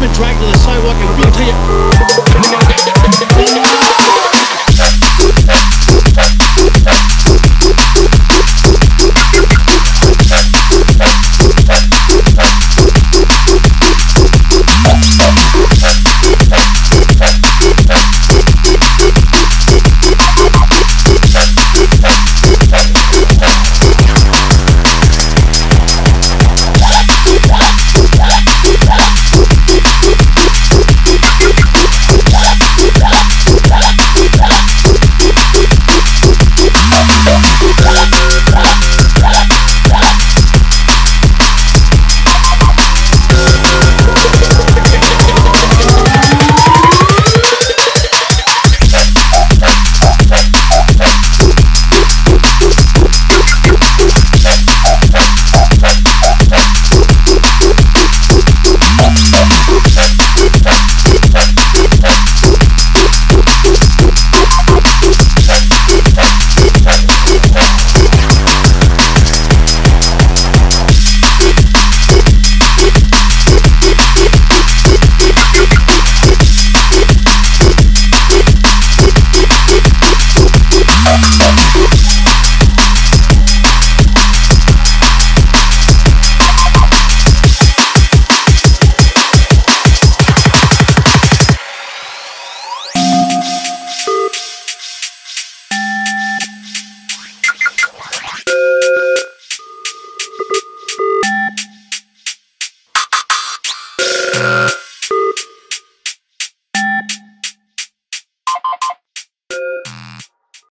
been dragged to the sidewalk and beat to you.